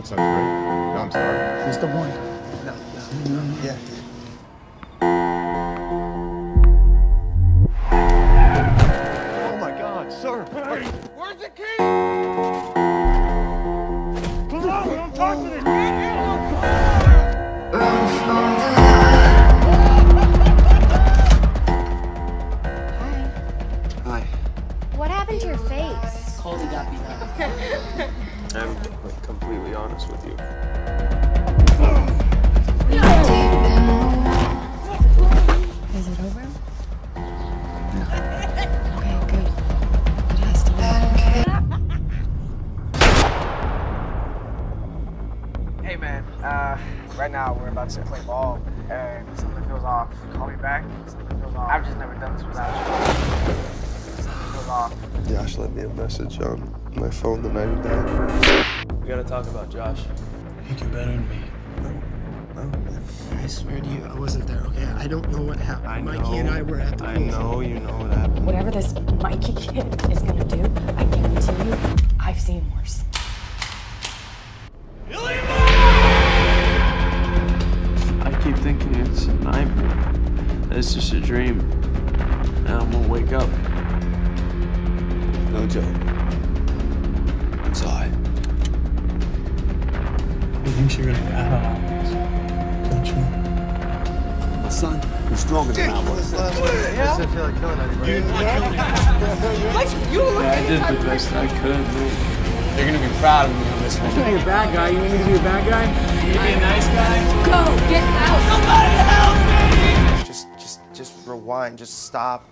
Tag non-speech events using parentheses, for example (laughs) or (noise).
that sounds great. No, I'm sorry. He's the one. No, no, no. Yeah. Oh my God, sir. Where's the key? Come on, we don't oh. talk to this. Hi. What happened to your face? Coldy got beat up. (laughs) I'm like completely honest with you. Is it over? Okay, good. It has to be. Hey man, uh, right now we're about to play ball and something feels off. Call me back. Something feels off. I've just never done this without you. Something feels off. Josh left me a message on my phone the night he died. We gotta talk about Josh. I think you're better than me. Oh, I swear to you, I wasn't there, okay? I don't know what happened. Mikey and I were at the I pool. know you know what happened. Whatever this Mikey kid is gonna do, I guarantee you, I've seen worse. I keep thinking it's a nightmare. It's just a dream. And I'm gonna wake up. No joke. It's I. You're gonna rat on all this. Don't you? My son, who's stronger than I was. I just feel like killing anybody. Yeah, I did the best I could, man. You're gonna be proud of me on this one. You're a bad guy. You want me to be a bad guy? You want to be a nice guy? Go, get out! Just, just, just rewind. Just stop.